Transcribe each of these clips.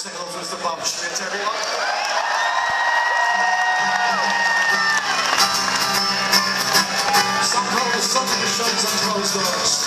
Chris Nichols was the Bob Schmidt, everyone. Some call the sun to the closed doors.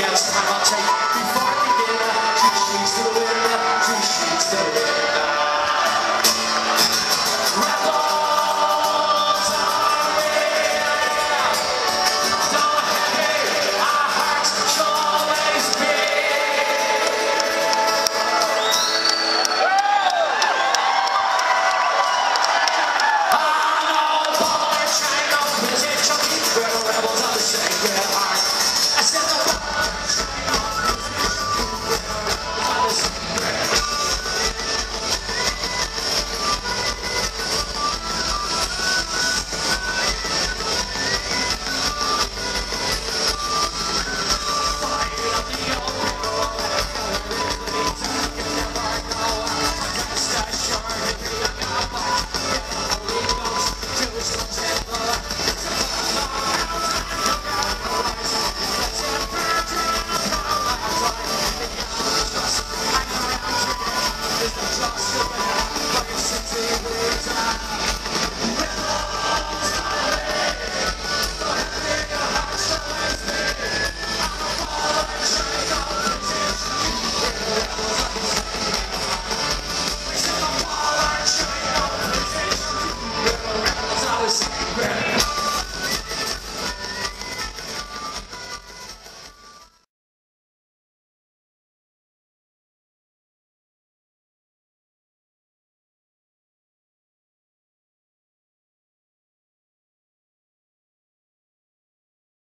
Time I take